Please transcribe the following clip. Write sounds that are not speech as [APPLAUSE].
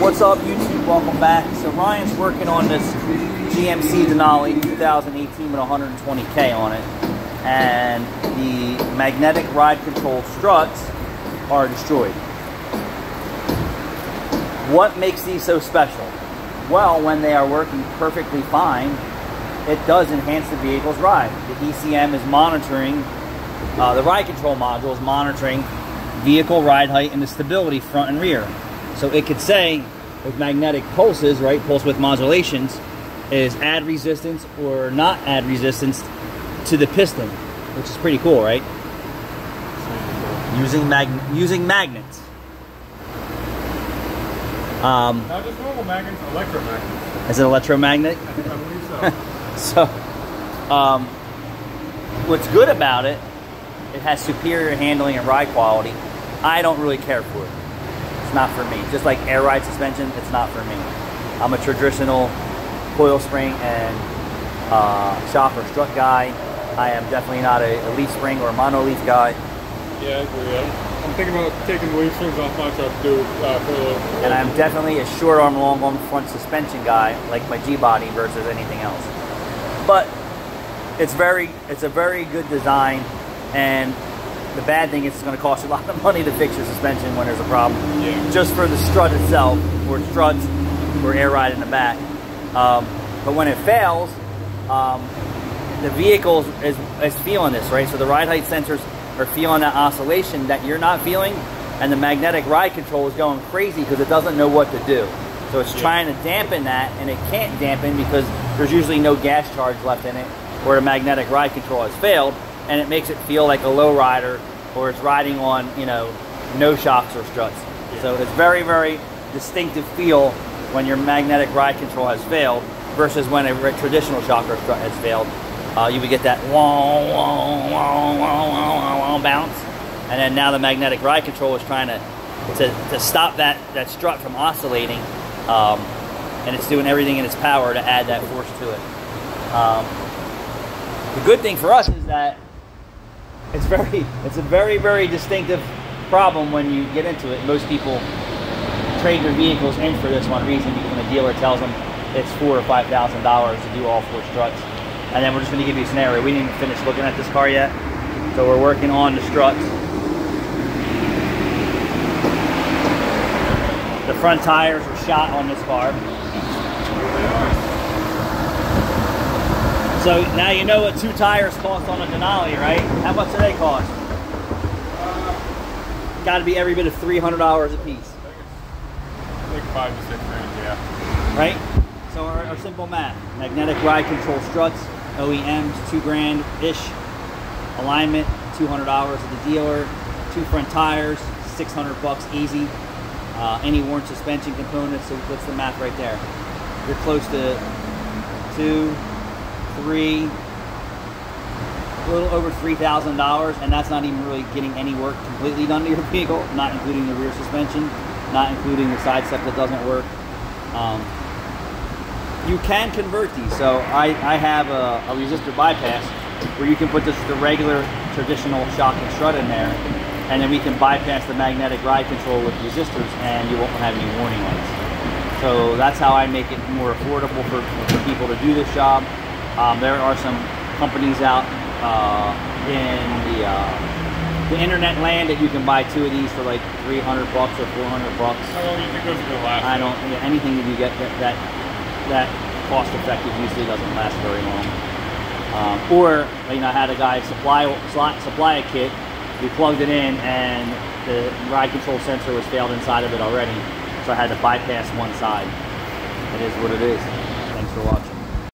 What's up YouTube? Welcome back. So Ryan's working on this GMC Denali 2018 with 120K on it. And the magnetic ride control struts are destroyed. What makes these so special? Well, when they are working perfectly fine, it does enhance the vehicle's ride. The ECM is monitoring, uh, the ride control module is monitoring vehicle ride height and the stability front and rear. So it could say with magnetic pulses, right, pulse width modulations, is add resistance or not add resistance to the piston, which is pretty cool, right? Using mag using magnets. Um, Not just normal magnets, electromagnets. Is it electromagnet? [LAUGHS] I believe so. [LAUGHS] so, um, what's good about it, it has superior handling and ride quality. I don't really care for it. It's not for me. Just like air ride suspension, it's not for me. I'm a traditional coil spring and uh, shock or strut guy. I am definitely not a, a leaf spring or mono-leaf guy. Yeah, I agree. I'm, I'm, thinking about taking the leaf springs off my truck too. Uh, and I'm definitely a short arm, long arm front suspension guy, like my G body versus anything else. But it's very, it's a very good design, and the bad thing is it's going to cost you a lot of money to fix your suspension when there's a problem. Yeah. Just for the strut itself, or struts, or air ride in the back. Um, but when it fails, um, the vehicle is, is feeling this, right? So the ride height sensors are feeling that oscillation that you're not feeling, and the magnetic ride control is going crazy because it doesn't know what to do. So it's yeah. trying to dampen that, and it can't dampen because there's usually no gas charge left in it, where the magnetic ride control has failed, and it makes it feel like a low rider, or it's riding on, you know, no shocks or struts. Yeah. So it's very, very distinctive feel when your magnetic ride control has failed versus when a traditional shock or strut has failed. Uh, you would get that wah, wah, wah, wah, wah, wah, bounce. And then now the magnetic ride control is trying to, to, to stop that, that strut from oscillating. Um, and it's doing everything in its power to add that force to it. Um, the good thing for us is that it's very, it's a very, very distinctive problem when you get into it. Most people trade their vehicles in for this one reason because when the dealer tells them it's four or five thousand dollars to do all four struts. And then we're just going to give you a scenario. We didn't even finish looking at this car yet, so we're working on the struts. The front tires are shot on this car. So now you know what two tires cost on a Denali, right? How much do they cost? Uh, Got to be every bit of $300 a piece. I Like five to six grand, yeah. Right? So our, our simple math, magnetic ride control struts, OEMs, two grand ish. Alignment, $200 at the dealer. Two front tires, 600 bucks easy. Uh, any worn suspension components, so what's the math right there? You're close to two, three, a little over $3,000, and that's not even really getting any work completely done to your [LAUGHS] vehicle, not including the rear suspension, not including the side step that doesn't work. Um, you can convert these. So I, I have a, a resistor bypass where you can put just the regular traditional shock and strut in there and then we can bypass the magnetic ride control with resistors and you won't have any warning lights. So that's how I make it more affordable for, for people to do this job. Um, there are some companies out uh, in the, uh, the internet land that you can buy two of these for like 300 bucks or 400 bucks. How long do you think those are to last? I don't, yeah, anything that you get that, that that cost effective usually doesn't last very long. Um, or, you know, I had a guy supply, supply a kit, we plugged it in and the ride control sensor was failed inside of it already, so I had to bypass one side. It is what it is. Thanks for watching.